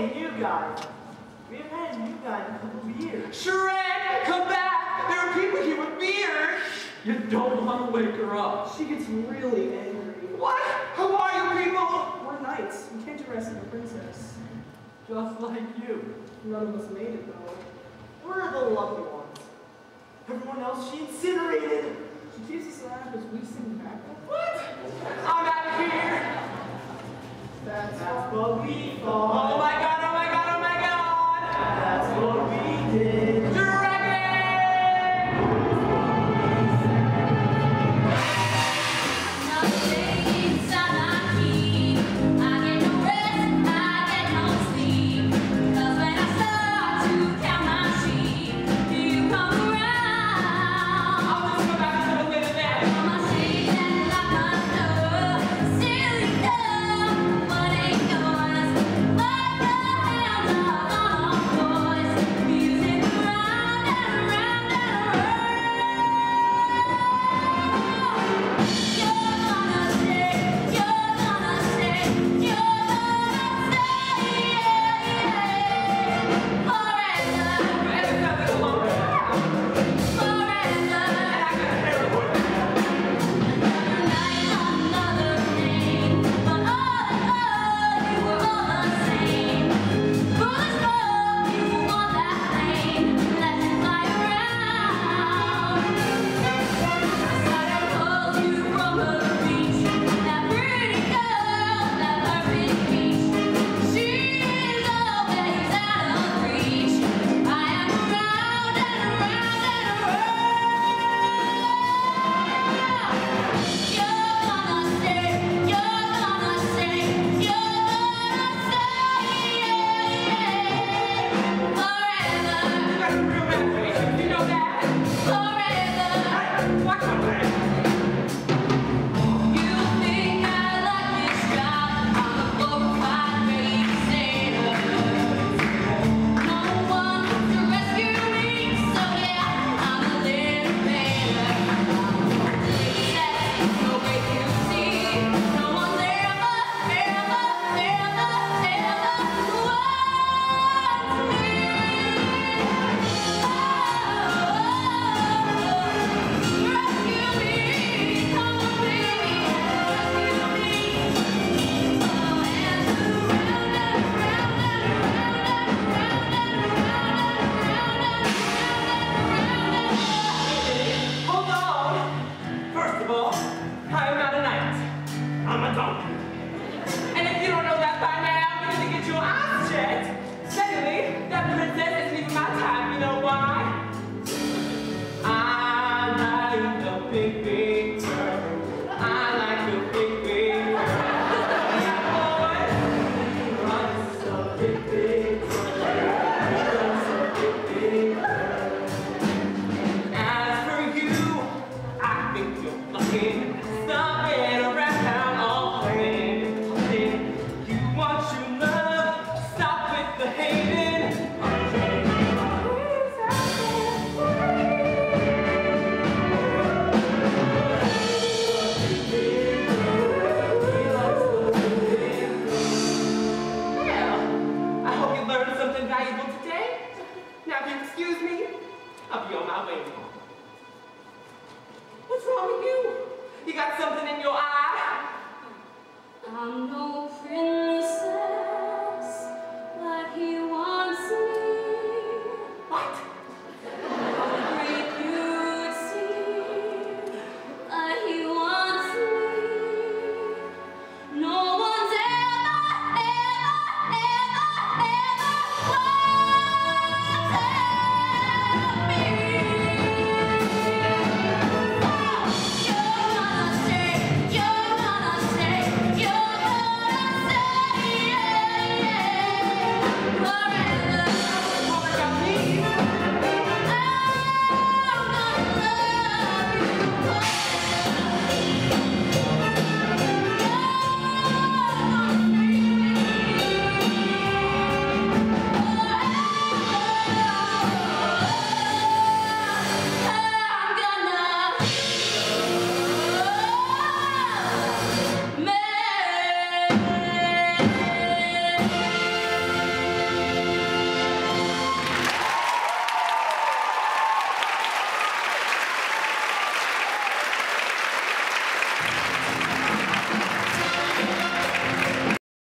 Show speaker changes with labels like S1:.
S1: had you guys. We haven't had new guy in a couple of years.
S2: Shred, come back! There are people here with beers. You don't want to wake her up.
S3: She gets really angry.
S2: What? How are you people?
S3: We're knights. We can't dress as a princess.
S2: Just like you.
S3: None of us made it, though.
S1: We're the lucky ones. Everyone else, she incinerated.
S3: She keeps us alive because we sing back. What?
S2: I'm out of here.
S3: That's, That's
S1: what we thought.
S2: You got something in your eye?
S4: I'm no friend.